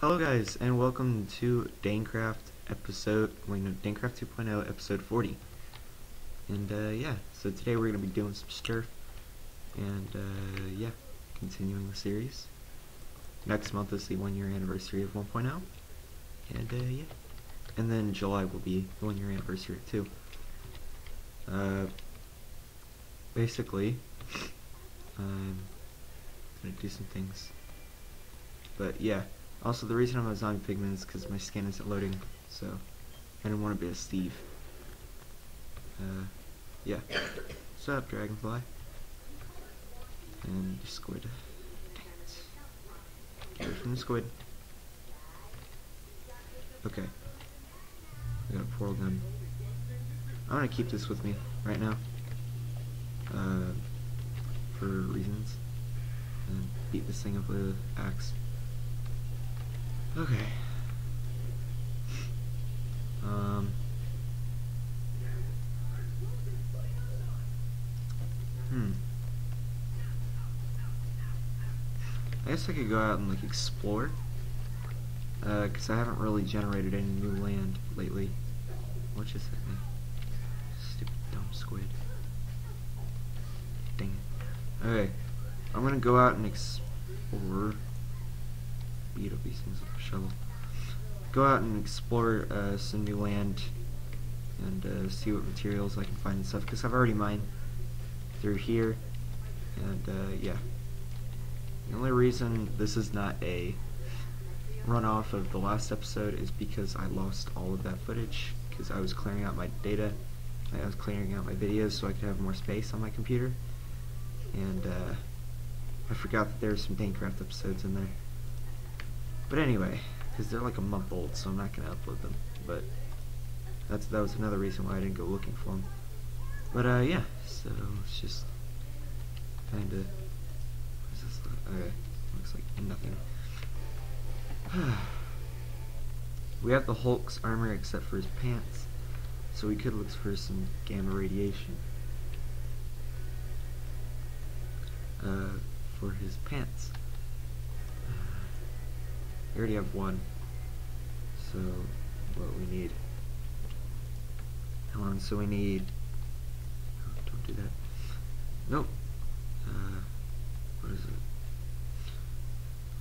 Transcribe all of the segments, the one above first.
Hello guys, and welcome to Danecraft episode, wait no, Danecraft 2.0 episode 40. And uh, yeah, so today we're going to be doing some stuff, and uh, yeah, continuing the series. Next month is the one year anniversary of 1.0, and uh, yeah. And then July will be the one year anniversary of 2. Uh, basically, I'm going to do some things. But yeah. Also, the reason I'm a zombie pigman is because my skin isn't loading, so I didn't want to be a Steve. Uh, yeah. What's up, Dragonfly? And squid. Dang it. Get from the squid. Okay. I got a portal gun. I'm gonna keep this with me right now. Uh, for reasons. And beat this thing up with an axe. Okay. Um. Hmm. I guess I could go out and like explore. Uh, cause I haven't really generated any new land lately. What just hit me? Stupid dumb squid. Dang it. Okay. I'm gonna go out and explore beat up these things with a shovel. Go out and explore uh, some new land and uh, see what materials I can find and stuff because I've already mined through here and uh, yeah. The only reason this is not a runoff of the last episode is because I lost all of that footage because I was clearing out my data. I was clearing out my videos so I could have more space on my computer and uh, I forgot that there were some Danecraft episodes in there. But anyway, because they're like a month old, so I'm not going to upload them. But that's that was another reason why I didn't go looking for them. But uh, yeah, so it's just kind of. Okay, looks like nothing. we have the Hulk's armor except for his pants, so we could look for some gamma radiation. Uh, for his pants. I already have one. So, what we need. Hold on, so we need... Oh, don't do that. Nope. Uh, what is it?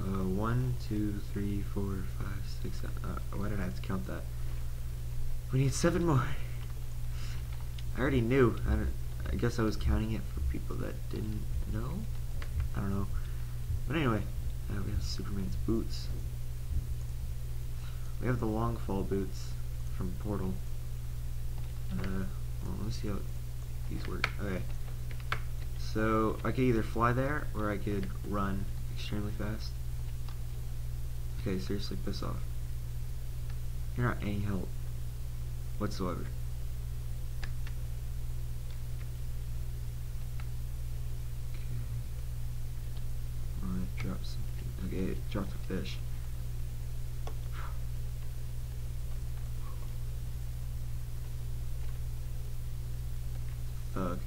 Uh, one, two, three, four, five, six, seven. Uh, why did I have to count that? We need seven more. I already knew. I don't. I guess I was counting it for people that didn't know. I don't know. But anyway, uh, we have Superman's boots. We have the long fall boots from Portal. Uh, well, let me see how these work. Okay. So, I could either fly there, or I could run extremely fast. Okay, seriously, piss off. You're not any help whatsoever. Okay. Oh, drop something. Okay, it dropped a fish. Thug.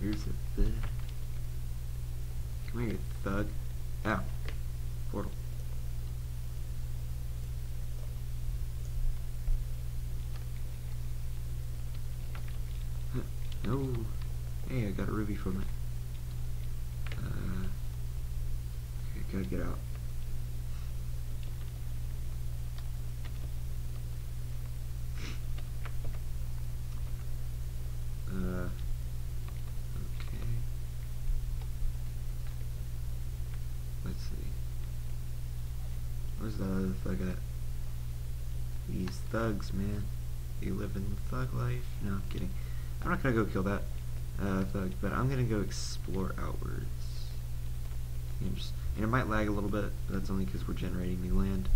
Here's a thug. Come here, thug. Ow. Portal. No. Hey, I got a ruby from it. Uh, okay, gotta get out. Other thug at? These thugs, man. They live in the thug life. No, I'm kidding. I'm not gonna go kill that uh, thug, but I'm gonna go explore outwards. And, just, and it might lag a little bit, but that's only because we're generating new land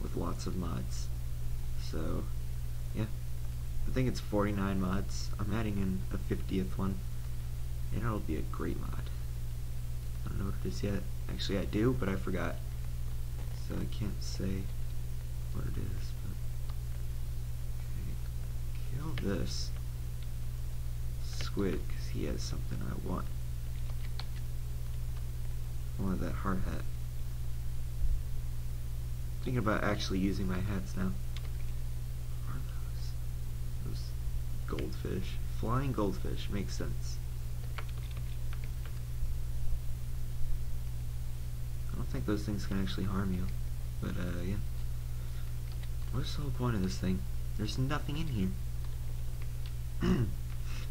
with lots of mods. So, yeah. I think it's 49 mods. I'm adding in a 50th one, and it'll be a great mod. I don't know what it is yet. Actually, I do, but I forgot so I can't say what it is. But okay, kill this squid because he has something I want. I want that hard hat. Thinking about actually using my hats now. What are those? Those goldfish. Flying goldfish makes sense. I don't think those things can actually harm you. But, uh, yeah. What's the whole point of this thing? There's nothing in here.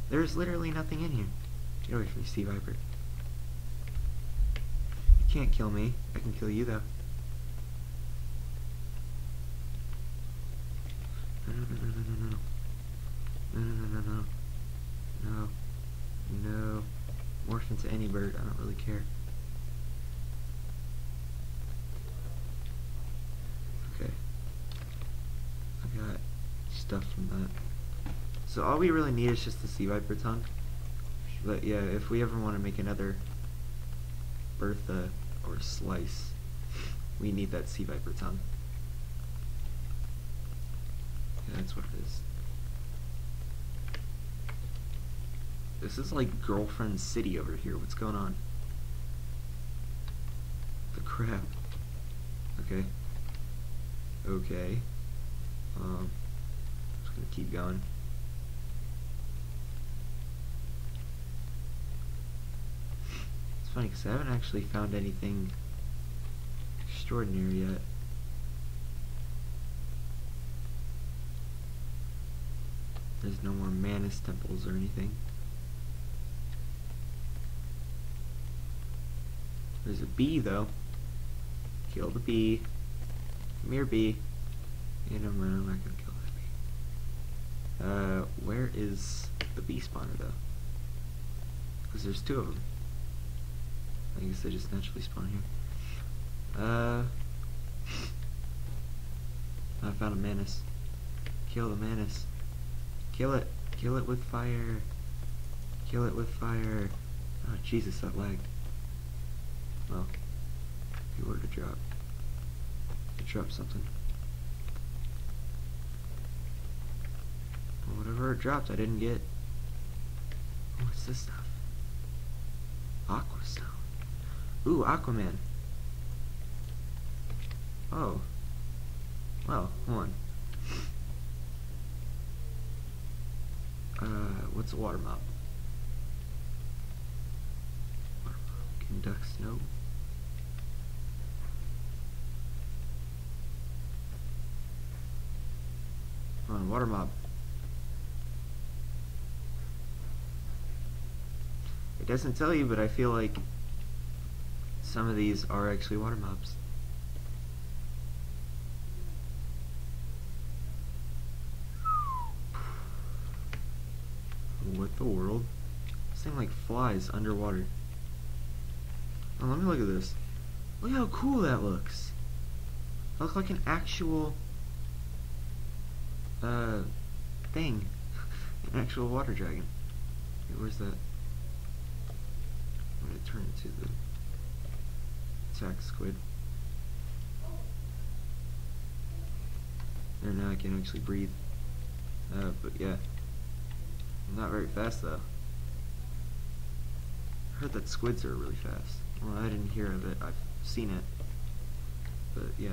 There's literally nothing in here. Get away from me, Sea Viper. You can't kill me. I can kill you, though. No, no, no, no, no, no. No, no, no, no, no. No. No. Morph into any bird. I don't really care. Okay. I got stuff from that. So all we really need is just the sea viper tongue. But yeah, if we ever want to make another Bertha or slice, we need that sea viper tongue. Yeah, that's what it is. This is like girlfriend city over here. What's going on? The crap. Okay. Okay. Um, gonna keep going. It's funny because I haven't actually found anything extraordinary yet. There's no more Manus temples or anything. There's a bee though. Kill the bee. Come here, bee. And I'm, I'm not gonna kill. Uh, where is the bee spawner though? Because there's two of them. I guess they just naturally spawn here. Uh, I found a Manus. Kill the Manus. Kill it. Kill it with fire. Kill it with fire. Oh, Jesus, that lagged. Well, if you were to drop, you drop something. Well, whatever it dropped, I didn't get. Oh, what's this stuff? Aqua stone. Ooh, Aquaman. Oh. Well, hold on. Uh, what's a water mob? Water snow. on, water mob. It doesn't tell you, but I feel like some of these are actually water mobs. What the world? This thing like flies underwater. Oh, let me look at this. Look how cool that looks. That looks like an actual uh thing. an actual water dragon. Wait, where's that? Turn into the attack squid. There now I can actually breathe. Uh, but yeah. Not very fast though. I heard that squids are really fast. Well, I didn't hear of it. I've seen it. But yeah.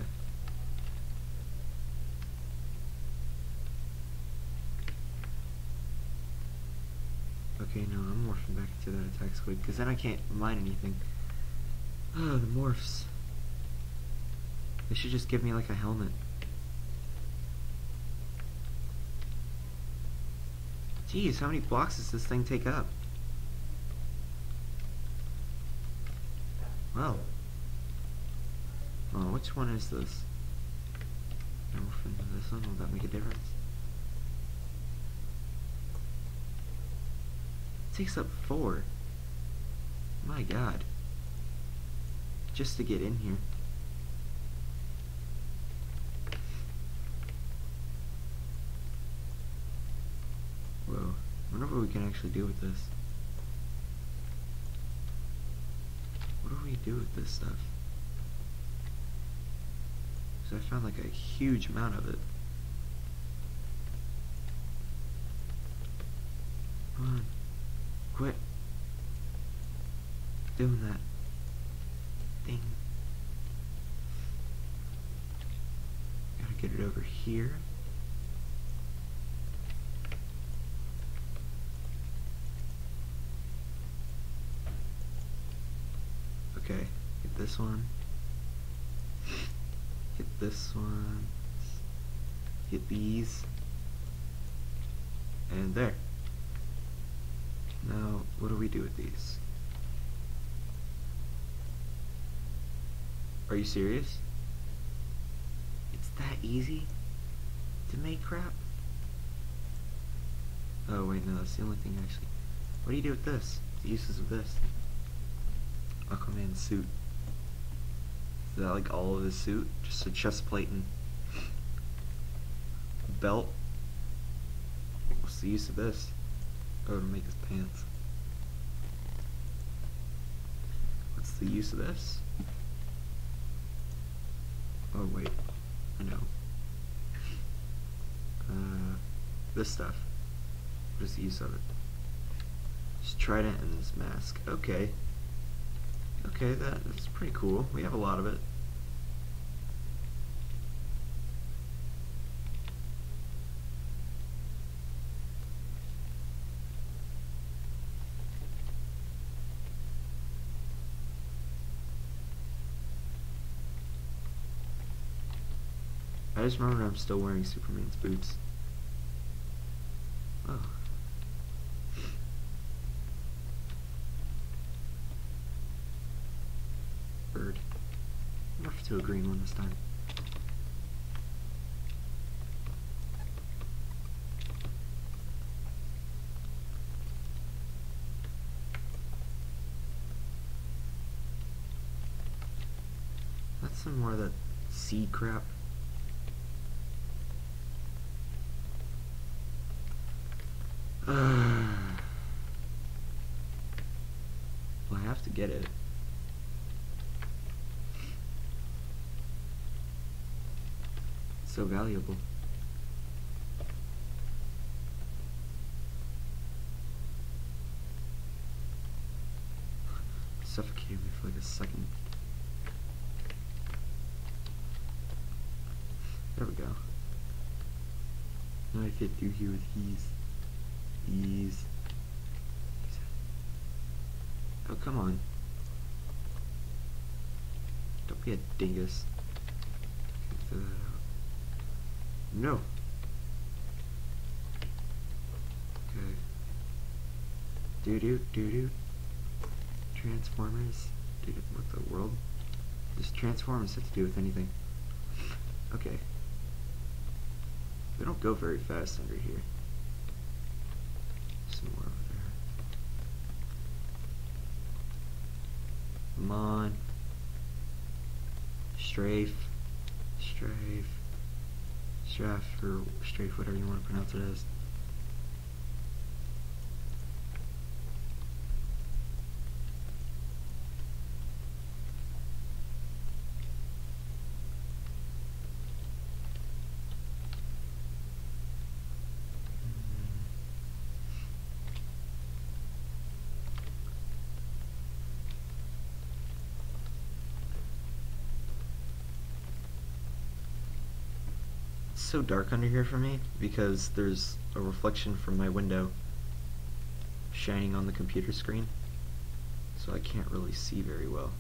Okay, no, I'm morphing back into that attack squid because then I can't mine anything. Oh, the morphs. They should just give me like a helmet. Jeez, how many blocks does this thing take up? Well. Oh, which one is this? Into this one, will that make a difference? Takes up four. My god. Just to get in here. Whoa. I wonder what we can actually do with this. What do we do with this stuff? Because I found like a huge amount of it. Come on. Quit. Doing that. Thing. Gotta get it over here. Okay, hit this one. Hit this one. Hit these. And there. Now, what do we do with these? Are you serious? It's that easy to make crap? Oh wait, no, that's the only thing actually. What do you do with this? The uses of this? Aquaman suit. Is that like all of his suit? Just a chest plate and belt? What's the use of this? Oh, to make his pants. What's the use of this? Oh wait, I know. Uh, this stuff. What is the use of it? Just trident and this mask. Okay. Okay, that, that's pretty cool. We have a lot of it. I just remember I'm still wearing Superman's boots. Oh. Bird. Morph to a green one this time. That's some more of that seed crap. well, I have to get it. So valuable. Suffocated me for like a second. There we go. Now I fit through here with ease. Ease. Oh, come on. Don't be a dingus. No. Okay. Doo doo doo doo. Transformers. Dude, what the world? Does Transformers have to do with anything? Okay. They don't go very fast under here. Some more over there. Come on. Strafe. Strafe. Strafe or strafe, whatever you want to pronounce it as. So dark under here for me because there's a reflection from my window shining on the computer screen so I can't really see very well.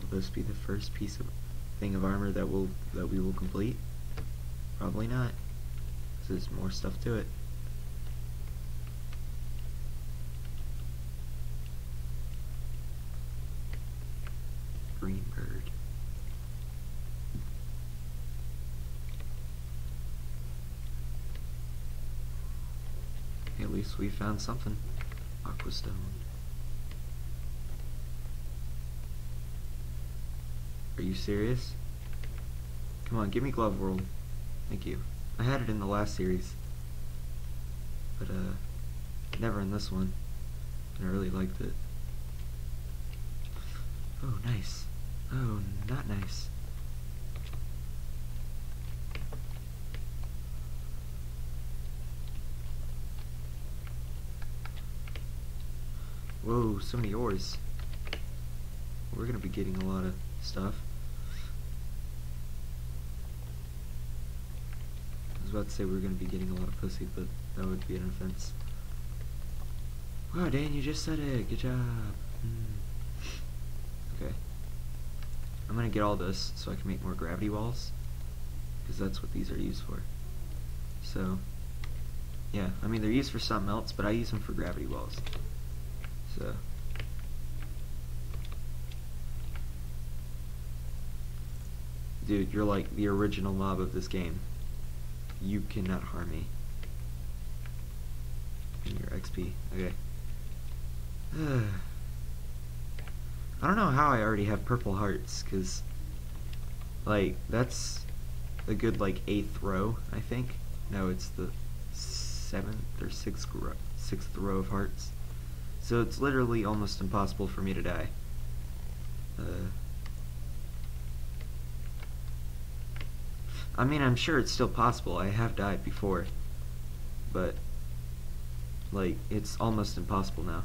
Will this be the first piece of thing of armor that will that we will complete? Probably not. there's more stuff to it. Green bird. At least we found something. Aquastone. Are you serious? Come on, give me Glove World. Thank you. I had it in the last series. But, uh, never in this one. And I really liked it. Oh, nice. Oh, not nice. Whoa, so many ores. we're gonna be getting a lot of stuff. I was about to say we are gonna be getting a lot of pussy, but that would be an offense. Wow, Dan, you just said it. Good job. Mm. Okay. I'm gonna get all this so I can make more gravity walls, because that's what these are used for. So, yeah, I mean they're used for something else, but I use them for gravity walls. So. Dude, you're like the original mob of this game. You cannot harm me. And your XP. Okay. I don't know how I already have purple hearts, because, like, that's a good, like, eighth row, I think. No, it's the seventh or sixth row, sixth row of hearts. So it's literally almost impossible for me to die. Uh, I mean, I'm sure it's still possible. I have died before. But, like, it's almost impossible now.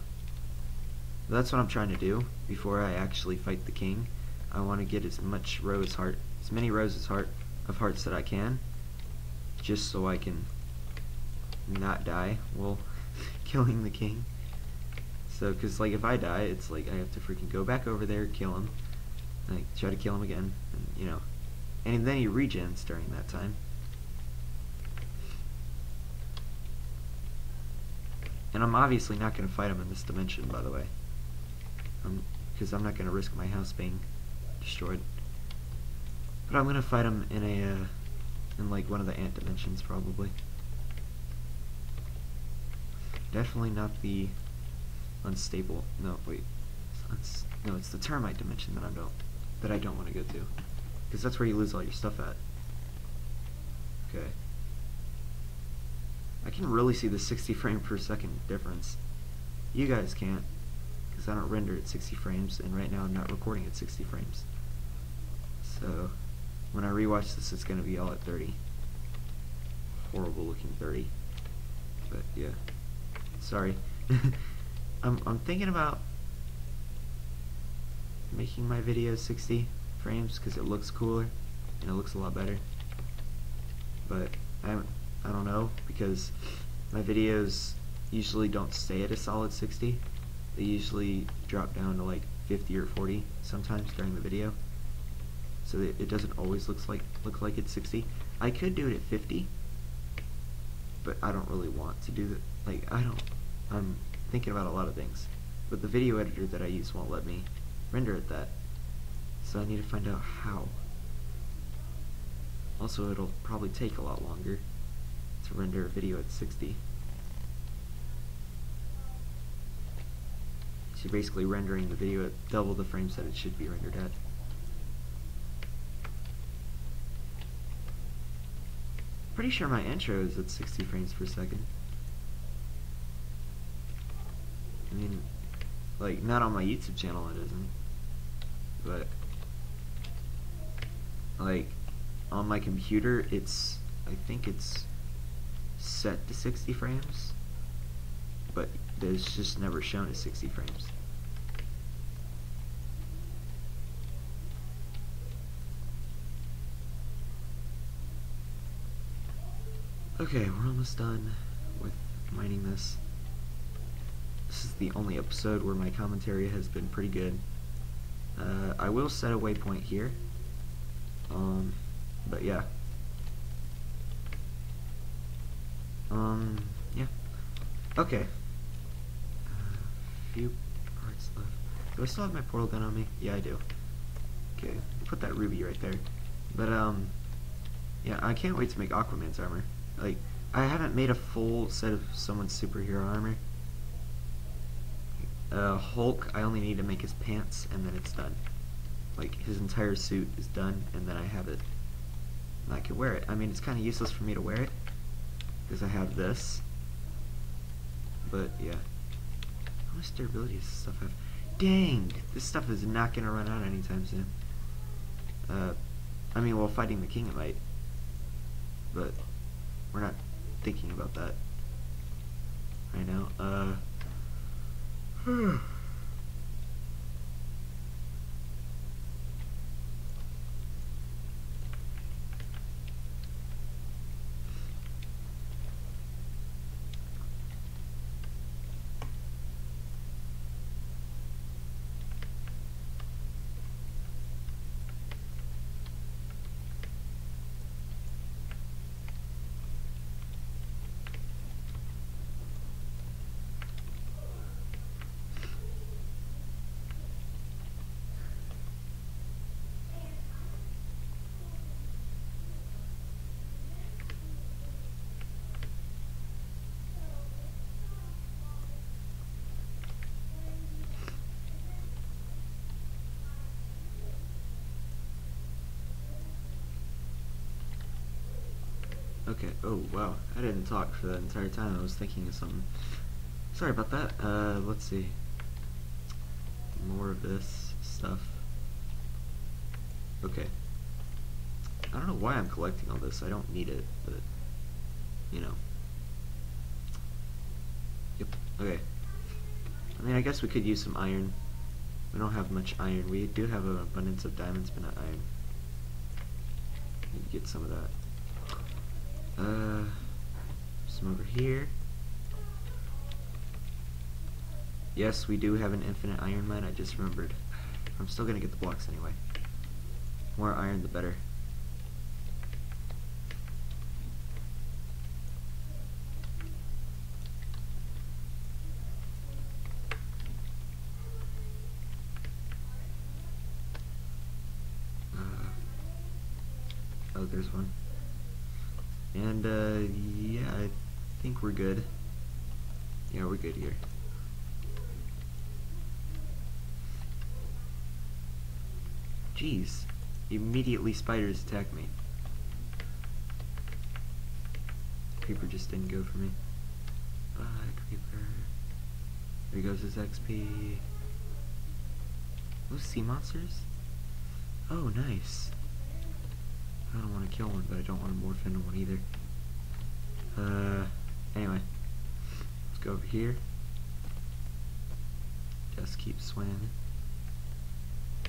That's what I'm trying to do before I actually fight the king. I want to get as much rose heart, as many roses heart of hearts that I can, just so I can not die while killing the king. So, because like if I die, it's like I have to freaking go back over there, kill him, like try to kill him again, and you know, and then he regens during that time. And I'm obviously not going to fight him in this dimension, by the way. Because I'm, I'm, not going to risk my house being destroyed. But I'm going to fight him in a, uh, in like one of the ant dimensions, probably. Definitely not the unstable. No, wait. It's, no, it's the termite dimension that I don't, that I don't want to go to. Because that's where you lose all your stuff at. Okay. I can really see the 60 frame per second difference. You guys can't, because I don't render at 60 frames, and right now I'm not recording at 60 frames. So, when I rewatch this, it's going to be all at 30. Horrible looking 30. But, yeah. Sorry. I'm, I'm thinking about making my videos 60 frames because it looks cooler and it looks a lot better. But I I don't know because my videos usually don't stay at a solid 60. They usually drop down to like 50 or 40 sometimes during the video. So it, it doesn't always looks like look like it's 60. I could do it at 50, but I don't really want to do that. Like I don't. I'm thinking about a lot of things, but the video editor that I use won't let me render at that. So I need to find out how. Also, it'll probably take a lot longer to render a video at 60. So basically rendering the video at double the frames that it should be rendered at. Pretty sure my intro is at 60 frames per second. I mean, like, not on my YouTube channel it isn't. But like on my computer it's I think it's set to 60 frames but it's just never shown as 60 frames okay we're almost done with mining this this is the only episode where my commentary has been pretty good uh, I will set a waypoint here um, but yeah. Um, yeah. Okay. Uh, few parts left. Do I still have my portal gun on me? Yeah, I do. Okay, put that ruby right there. But, um, yeah, I can't wait to make Aquaman's armor. Like, I haven't made a full set of someone's superhero armor. Uh, Hulk, I only need to make his pants, and then it's done like his entire suit is done and then I have it and I can wear it. I mean it's kind of useless for me to wear it because I have this but yeah how much durability does this stuff have? Dang! This stuff is not gonna run out anytime soon. Uh, I mean while fighting the king it might but we're not thinking about that right now. Uh Hmm. Okay. Oh wow, I didn't talk for the entire time. I was thinking of something. Sorry about that. Uh, let's see. More of this stuff. Okay. I don't know why I'm collecting all this. I don't need it, but you know. Yep. Okay. I mean, I guess we could use some iron. We don't have much iron. We do have an abundance of diamonds, but not iron. Get some of that. Uh, some over here. Yes, we do have an infinite iron mine. I just remembered. I'm still gonna get the blocks anyway. More iron, the better. Uh, oh, there's one. And, uh, yeah, I think we're good. Yeah, we're good here. Jeez. Immediately spiders attack me. Creeper just didn't go for me. Bye, Creeper. There goes his XP. Those sea monsters? Oh, nice. I don't want to kill one, but I don't want to morph into one either. Uh, anyway. Let's go over here. Just keep swimming.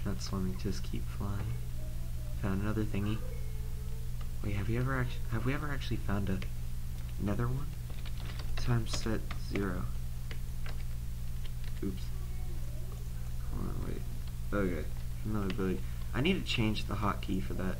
Not swimming, just keep flying. Found another thingy. Wait, have you ever actually have we ever actually found a another one? Time set zero. Oops. Hold on, wait. Okay. Another ability. I need to change the hotkey for that.